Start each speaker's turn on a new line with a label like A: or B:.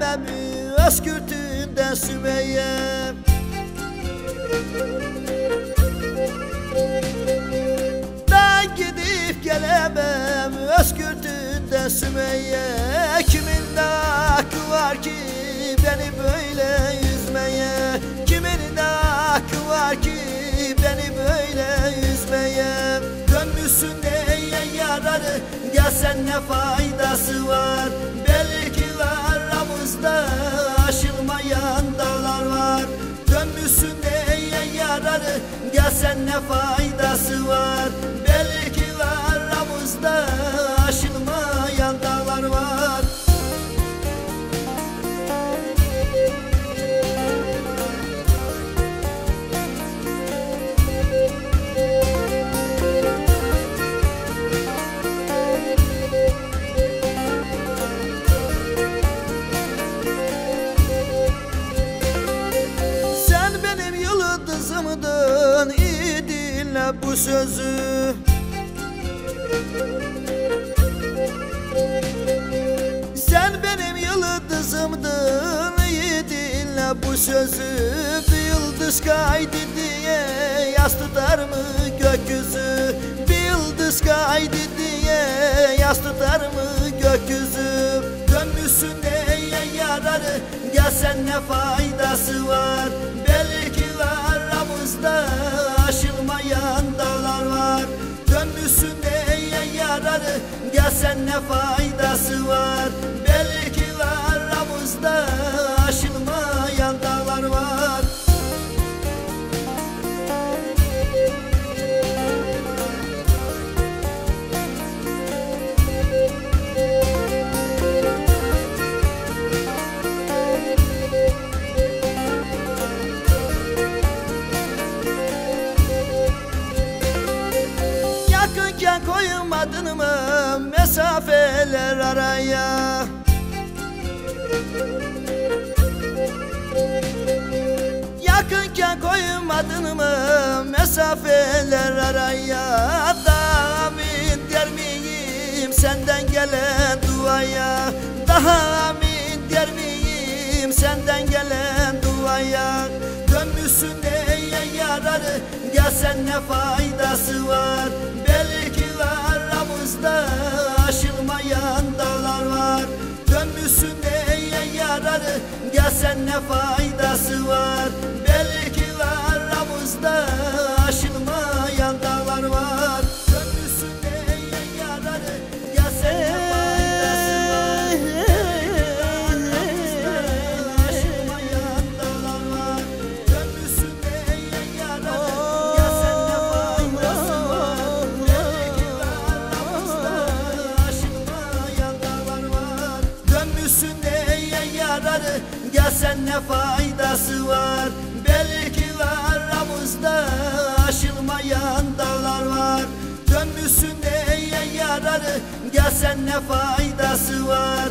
A: gelemem Özgürtünden Sümeyye Ben gidip gelemem Özgürtünden Sümeyye Kimin de hakkı var ki Beni böyle üzmeye? Kimin de hakkı var ki Beni böyle üzmeye? Dönmüşsün neye yararı? Gelsen ne faydası var Gelsen ne faydası bu sözü. Sen benim yıldızımdın iyi bu sözü Bir yıldız kaydı diye yas tutar mı gökyüzü? Bir yıldız kaydı diye yas tutar mı gökyüzü? Dönmüşsün neye yararı gelsen ne faydası var? Belki gelsen ne faydası var Koymadın mı mesafeler araya? Yakınken koymadın mı mesafeler araya? Daha amin der miyim senden gelen duaya Daha amin der miyim senden gelen duaya Dönmüşsün neye yararı? Gelsen ne faydası var gelsen ne faydası var gelsen ne faydası var? Belki aramızda aşılmayan dağlar var. Dönmüşsün neye yararı. Gelsen ne faydası var